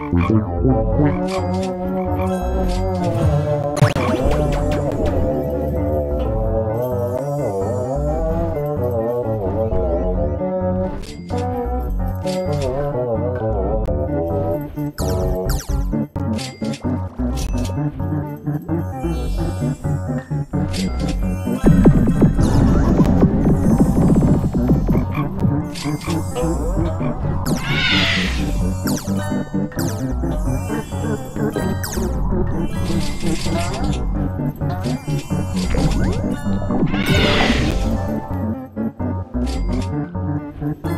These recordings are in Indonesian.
Oh, my God. Mm-hmm.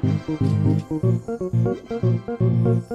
Thank you.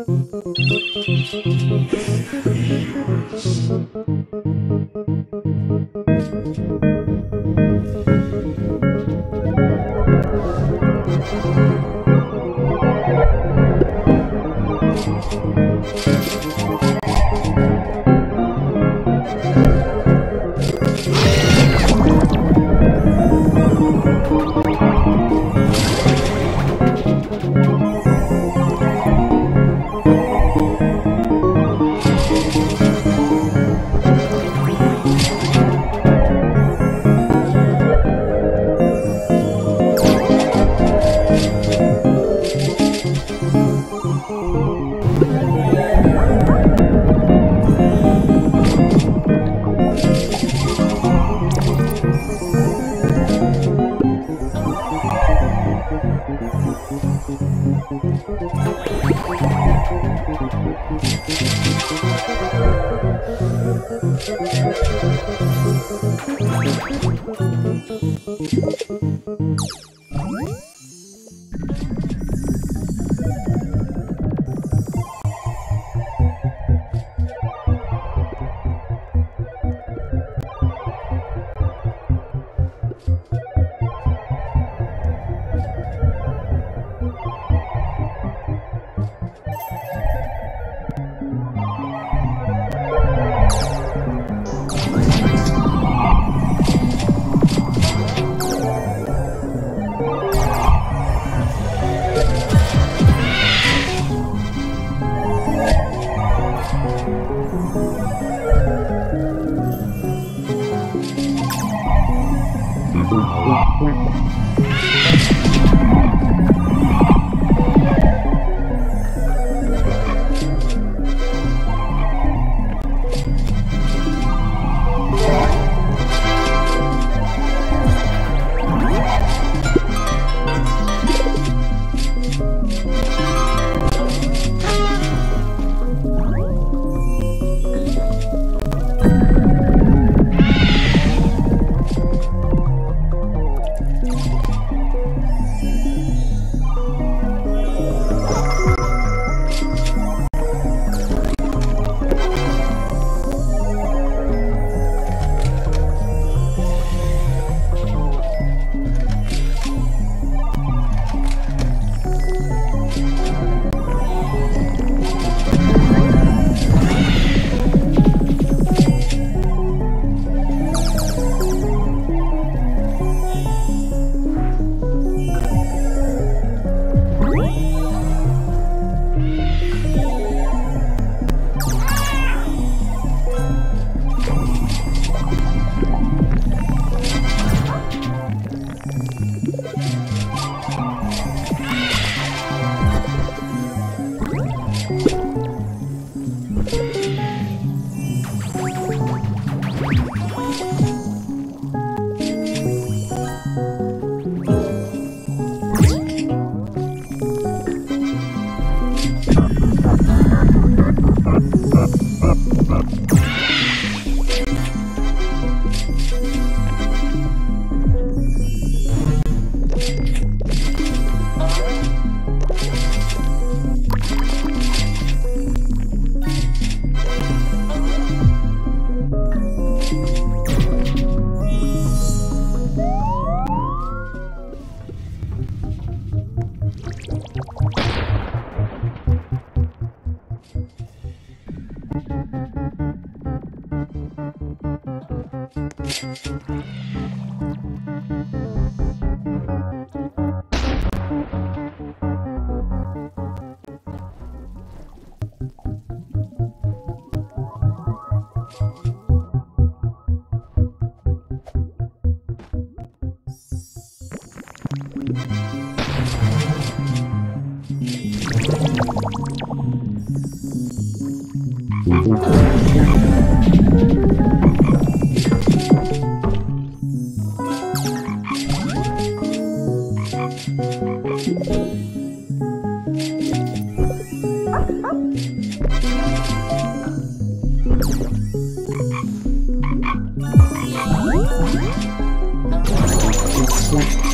Thank.